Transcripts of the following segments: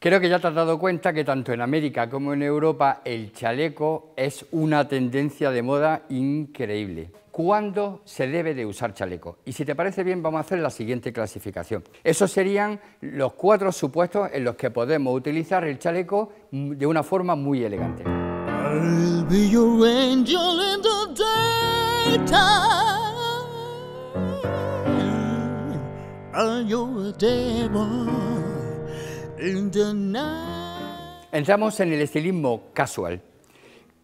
Creo que ya te has dado cuenta que tanto en América como en Europa el chaleco es una tendencia de moda increíble. ¿Cuándo se debe de usar chaleco? Y si te parece bien vamos a hacer la siguiente clasificación. Esos serían los cuatro supuestos en los que podemos utilizar el chaleco de una forma muy elegante. Entramos en el estilismo casual,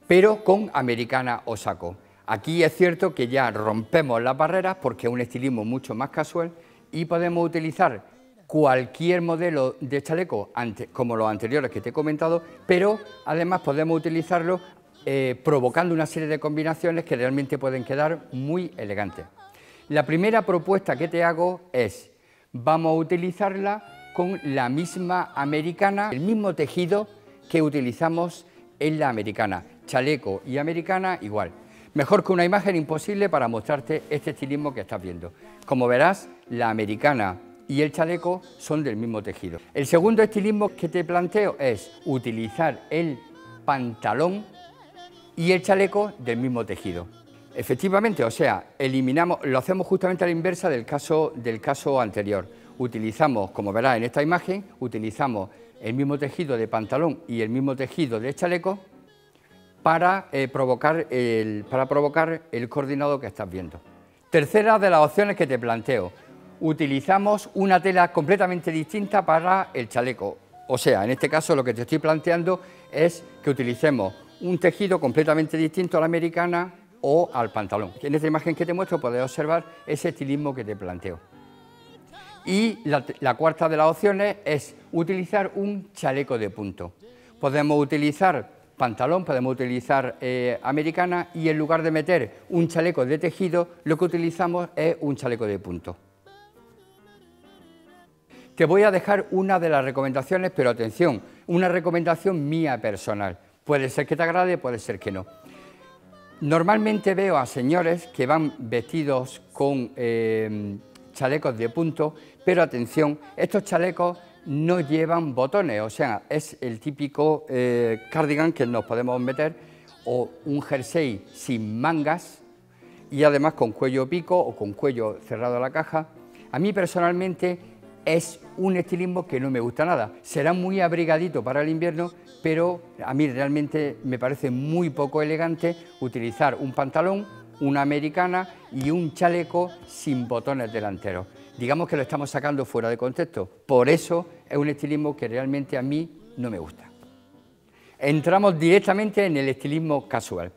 pero con americana o saco. Aquí es cierto que ya rompemos las barreras porque es un estilismo mucho más casual y podemos utilizar cualquier modelo de chaleco como los anteriores que te he comentado, pero además podemos utilizarlo eh, provocando una serie de combinaciones que realmente pueden quedar muy elegantes. La primera propuesta que te hago es, vamos a utilizarla con la misma americana, el mismo tejido que utilizamos en la americana, chaleco y americana igual. Mejor que una imagen imposible para mostrarte este estilismo que estás viendo. Como verás, la americana y el chaleco son del mismo tejido. El segundo estilismo que te planteo es utilizar el pantalón y el chaleco del mismo tejido. Efectivamente, o sea, eliminamos, lo hacemos justamente a la inversa del caso, del caso anterior utilizamos, como verás en esta imagen, utilizamos el mismo tejido de pantalón y el mismo tejido de chaleco para, eh, provocar, el, para provocar el coordinado que estás viendo. Tercera de las opciones que te planteo, utilizamos una tela completamente distinta para el chaleco. O sea, en este caso lo que te estoy planteando es que utilicemos un tejido completamente distinto a la americana o al pantalón. En esta imagen que te muestro puedes observar ese estilismo que te planteo. Y la, cuarta de las opciones es utilizar un chaleco de punto. Podemos utilizar pantalón, podemos utilizar eh, americana y en lugar de meter un chaleco de tejido, lo que utilizamos es un chaleco de punto. Te voy a dejar una de las recomendaciones, pero atención, una recomendación mía personal. Puede ser que te agrade, puede ser que no. Normalmente veo a señores que van vestidos con eh, chalecos de punto, pero atención, estos chalecos no llevan botones, o sea, es el típico eh, cardigan que nos podemos meter o un jersey sin mangas y además con cuello pico o con cuello cerrado a la caja. A mí personalmente es un estilismo que no me gusta nada. Será muy abrigadito para el invierno, pero a mí realmente me parece muy poco elegante utilizar un pantalón, una americana y un chaleco sin botones delanteros digamos que lo estamos sacando fuera de contexto. Por eso es un estilismo que realmente a mí no me gusta. Entramos directamente en el estilismo casual.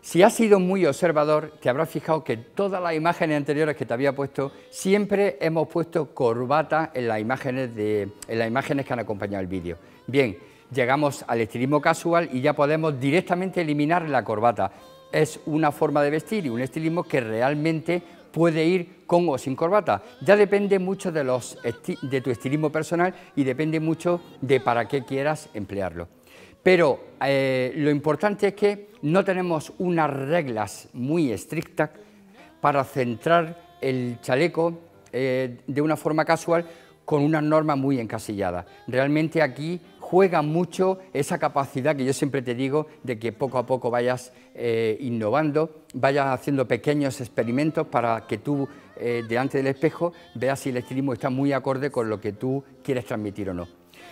Si has sido muy observador, te habrás fijado que todas las imágenes anteriores que te había puesto, siempre hemos puesto corbata en las imágenes, de, en las imágenes que han acompañado el vídeo. Bien, llegamos al estilismo casual y ya podemos directamente eliminar la corbata. Es una forma de vestir y un estilismo que realmente puede ir con o sin corbata. Ya depende mucho de, los de tu estilismo personal y depende mucho de para qué quieras emplearlo. Pero eh, lo importante es que no tenemos unas reglas muy estrictas para centrar el chaleco eh, de una forma casual con una norma muy encasillada. Realmente aquí juega mucho esa capacidad que yo siempre te digo de que poco a poco vayas eh, innovando, vayas haciendo pequeños experimentos para que tú eh, delante del espejo veas si el estilismo está muy acorde con lo que tú quieres transmitir o no.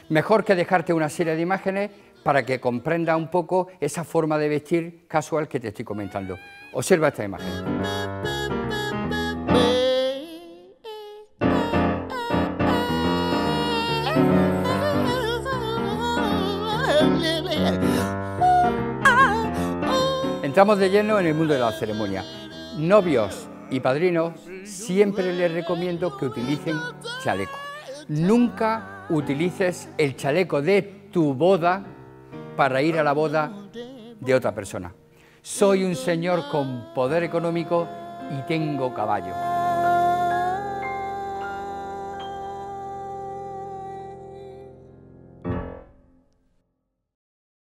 Mejor que dejarte una serie de imágenes para que comprenda un poco esa forma de vestir casual que te estoy comentando. Observa esta imagen. Entramos de lleno en el mundo de la ceremonia. Novios y padrinos siempre les recomiendo que utilicen chaleco. Nunca utilices el chaleco de tu boda para ir a la boda de otra persona. Soy un señor con poder económico y tengo caballo.